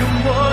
用我